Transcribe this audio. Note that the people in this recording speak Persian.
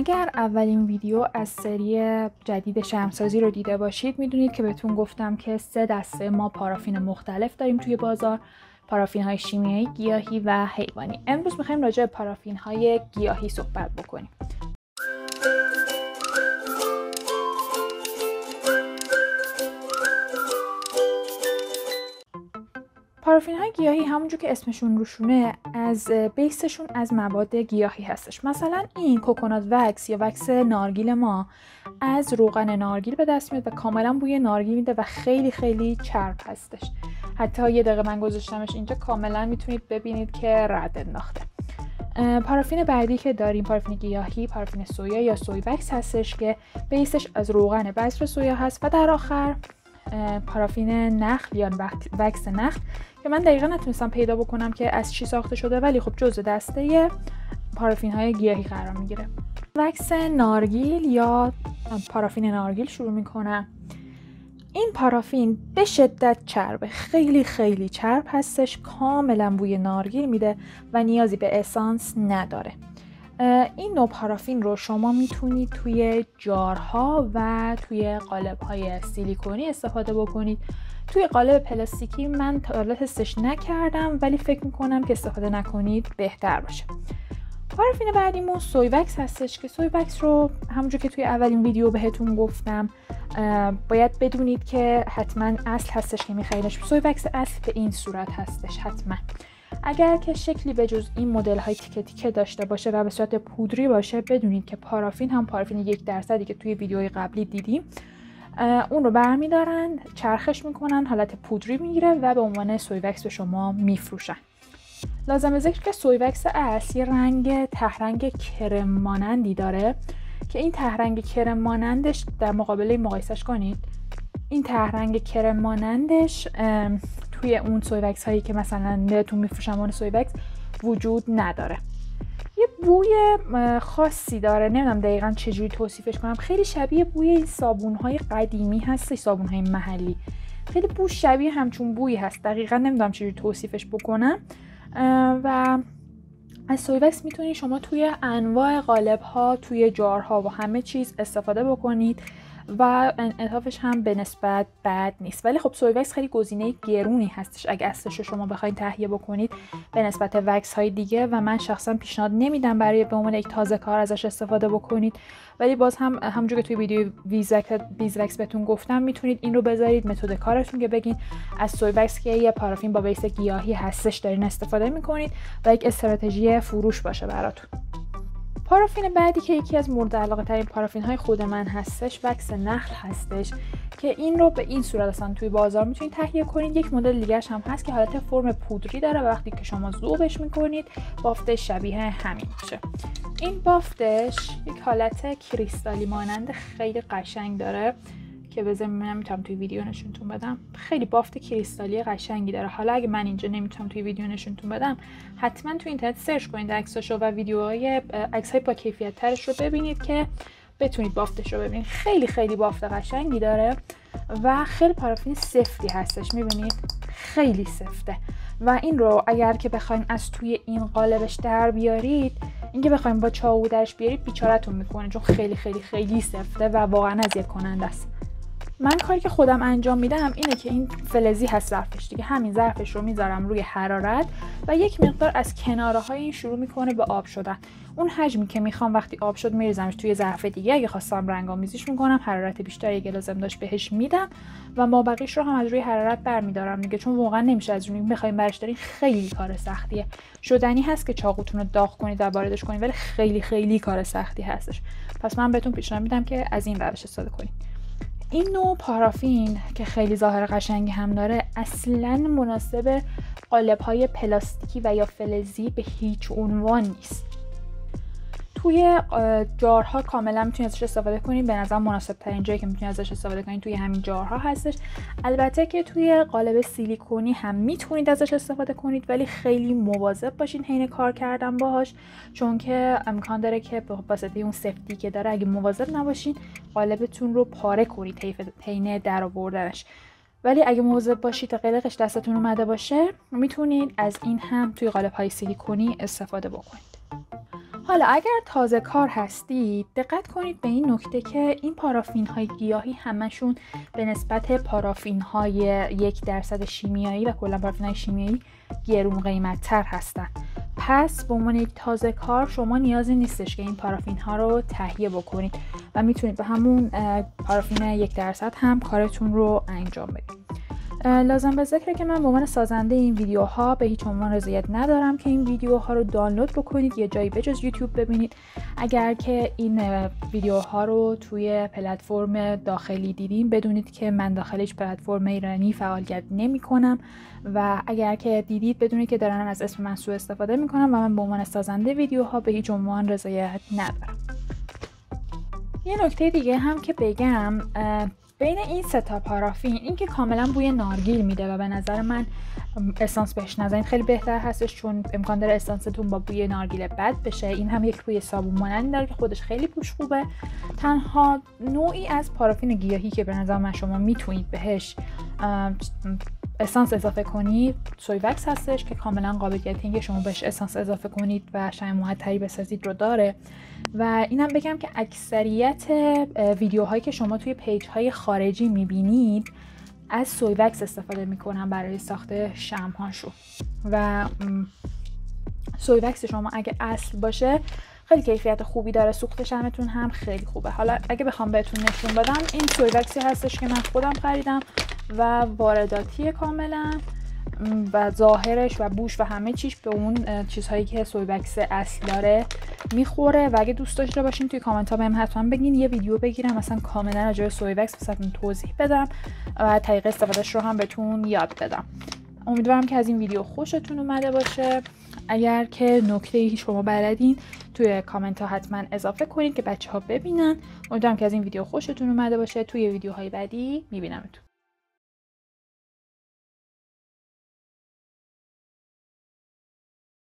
اگر اولین ویدیو از سری جدید شمسازی رو دیده باشید می‌دونید که بهتون گفتم که سه دسته ما پارافین مختلف داریم توی بازار. پارافین های شیمیایی، گیاهی و حیوانی. امروز می‌خوایم راجع به پارافین های گیاهی صحبت بکنیم. پارافین های گیاهی همونجور که اسمشون روشونه از بیسشون از مواد گیاهی هستش. مثلا این کوکونات وکس یا وکس نارگیل ما از روغن نارگیل به دست میاد و کاملا بوی نارگیل میده و خیلی خیلی چرب هستش. حتی یه دقیقه من گذاشتمش اینجا کاملا می‌تونید ببینید که رد انداخته. پارافین بعدی که داریم پارافین گیاهی پارافین سویا یا سوی وکس هستش که بیسش از روغن بذر سویا هست و در آخر پارافین نخل یا وکس نخل که من دقیقا نتونستم پیدا بکنم که از چی ساخته شده ولی خب جزء دسته پارافین های گیاهی قرار می‌گیره. وکس نارگیل یا پارافین نارگیل شروع می‌کنم این پارافین به شدت چربه خیلی خیلی چرب هستش کاملا بوی نارگیل میده و نیازی به اسانس نداره. این نوع پارافین رو شما می‌تونید توی جارها و توی قالب های سیلیکونی استفاده بکنید. توی قالب پلاستیکی من تا حالا تستش نکردم ولی فکر می‌کنم که استفاده نکنید بهتر باشه. پارافین بعدیمون سوی وکس هستش که سوی وکس رو همونجور که توی اولین ویدیو بهتون گفتم باید بدونید که حتما اصل هستش که میخریدش سوی وکس اصل به این صورت هستش حتما. اگر که شکلی به جز این مدل های تیکه تیکه داشته باشه و به صورت پودری باشه بدونید که پارافین هم پارافین یک درصدی که توی ویدیوهای قبلی دیدیم اون رو برمیدارن چرخش می‌کنن حالت پودری می‌گیره و به عنوان سویوکس به شما میفروشن. لازم ذکر که سویوکس اصل یه رنگ تهرنگ کرم مانندی داره که این تهرنگ کرم مانندش در مقابله مقایسش کنید. این تهرنگ کرم مانندش توی اون سویوکس هایی که مثلا بهتون میفروشن اون سویوکس وجود نداره. یه بوی خاصی داره. نمی‌دونم دقیقا چجوری توصیفش کنم. خیلی شبیه بوی این صابون های قدیمی هست صابون های محلی. خیلی بو شبیه همچون بویی هست. دقیقا نمی‌دونم چجوری توصیفش بکنم. و از سویوکس می‌تونید شما توی انواع قالب ها توی جارها و همه چیز استفاده بکنید. و انعطافش هم به نسبت بد نیست. ولی خب سوی وکس خیلی گزینه گرونی هستش. اگه اصلش رو شما بخواید تهیه بکنید به نسبت wax های دیگه و من شخصا پیشنهاد نمیدم برای به عنوان یک تازه کار ازش استفاده بکنید. ولی باز هم همونجور که توی ویدیو بیز وکس بهتون گفتم می‌تونید این رو بذارید. متد کارتون که بگین از سوی وکس که یه پارافین با بیس گیاهی هستش دارین استفاده می‌کنید و یک استراتژی فروش باشه براتون. پارافین بعدی که یکی از مورد علاقه ترین پارافین های خود من هستش وکس نخل هستش که این رو به این صورت اصلا توی بازار می‌تونید تهیه کنید. یک مدل دیگه هم هست که حالت فرم پودری داره و وقتی که شما ذوبش می‌کنید بافتش شبیه همین میشه. این بافتش یک حالت کریستالی مانند خیلی قشنگ داره. که بذارم من می‌تونم توی ویدیو نشونتون بدم. خیلی بافت کریستالی قشنگی داره. حالا اگه من اینجا نمی‌تونم توی ویدیو نشونتون بدم حتما توی اینترنت سرچ کنید عکساشو و ویدیوهای های با کیفیت ترش رو ببینید که بتونید بافتش رو ببینید. خیلی خیلی بافت قشنگی داره و خیلی پارافین سفتی هستش. می‌بینید؟ خیلی سفته. و این رو اگر که بخواین از توی این قالبش در بیارید اینکه بخوایم با چاقو درش بیارید بیچارتون می‌کنه. چون خیلی خیلی خیلی سفته و واقعا اذیت کننده است. من کاری که خودم انجام میدم اینه که این فلزی هست ظرفش دیگه. همین ظرفش رو می‌ذارم روی حرارت و یک مقدار از کناره های این شروع می‌کنه به آب شدن. اون حجمی که می‌خوام وقتی آب شد میریزمش توی ظرف دیگه. اگه خواستم رنگ آمیزیش می‌کنم حرارت بیشتری که لازم داشت بهش میدم و ما بقیش رو هم از روی حرارت برمیدارم دیگه. چون واقعا نمیشه از روی بخوایم برش دارین خیلی کار سختیه. شدنی هست که چاقوتون رو داغ کنید و واردش کنید ولی خیلی خیلی کار سختی هستش. پس من بهتون پیشنهاد میدم که از این روش استفاده کنید. این نوع پارافین که خیلی ظاهر قشنگی هم داره اصلا مناسب قالب های پلاستیکی و یا فلزی به هیچ عنوان نیست. توی جارها کاملا می‌تونید ازش استفاده کنید به نظر مناسب ترین جایی که می‌تونید ازش استفاده کنید توی همین جارها هستش. البته که توی قالب سیلیکونی هم می‌تونید ازش استفاده کنید ولی خیلی مواظب باشین حین کار کردن باهاش چون که امکان داره که به واسطه اون سفتی که داره اگه مواظب نباشین قالبتون رو پاره کنید حین در آوردنش. ولی اگه مواظب باشید تا قلقش دستتون اومده باشه می‌تونید از این هم توی قالب های سیلیکونی استفاده بکنید. حالا اگر تازه کار هستید دقت کنید به این نکته که این پارافین های گیاهی همشون به نسبت پارافین های یک درصد شیمیایی و کلا پارافین های شیمیایی گرون قیمت تر هستن. پس به عنوان یک تازه کار شما نیازی نیستش که این پارافین ها رو تهیه بکنید و می‌تونید به همون پارافین یک درصد هم کارتون رو انجام بدید. لازم به ذکره که من به عنوان سازنده این ویدیوها به هیچ عنوان رضایت ندارم که این ویدیوها رو دانلود بکنید یه جایی بجز یوتیوب ببینید. اگر که این ویدیوها رو توی پلتفرم داخلی دیدین بدونید که من داخل هیچ پلتفرم ایرانی فعالیت نمی کنم و اگر که دیدید بدونید که دارن از اسم من سوء استفاده می‌کنم و من به عنوان سازنده ویدیوها به هیچ عنوان رضایت ندارم. یه نکته دیگه هم که بگم بین این ستا پارافین این که کاملا بوی نارگیل میده و به نظر من اسانس بهش نزنید خیلی بهتر هستش چون امکان داره اسانستون با بوی نارگیل بد بشه. این هم یک بوی صابون مانندی داره که خودش خیلی پوش خوبه. تنها نوعی از پارافین گیاهی که به نظر من شما می‌تونید بهش اسانس اضافه کنید سویوکس هستش که کاملا قابلیت اینکه شما بهش اسانس اضافه کنید و شمع معطری بسازید رو داره. و اینم بگم که اکثریت ویدیوهایی که شما توی page های خارجی می‌بینید از سویوکس استفاده می‌کنن برای ساخت شمهاشون و سویوکس شما اگه اصل باشه خیلی کیفیت خوبی داره سوخت شمتون هم خیلی خوبه. حالا اگه بخوام بهتون نشون بدم این سویوکسی هستش که من خودم خریدم. و وارداتی کاملا و ظاهرش و بوش و همه چیش به اون چیزهایی که سویبکس اصل داره می‌خوره. و اگه دوست داشته باشین توی کامنت ها بهم حتما بگین. یه ویدیو بگیرم مثلا کاملا راجع به soy wax واستون توضیح بدم و طریق استفادهش رو هم بهتون یاد بدم. امیدوارم که از این ویدیو خوشتون اومده باشه. اگر که نکته ای شما بلدین توی کامنت ها حتما اضافه کنید که بچه ها ببینن. امیدوارم که از این ویدیو خوشتون اومده باشه. توی ویدیوهای بعدی میبینمتون.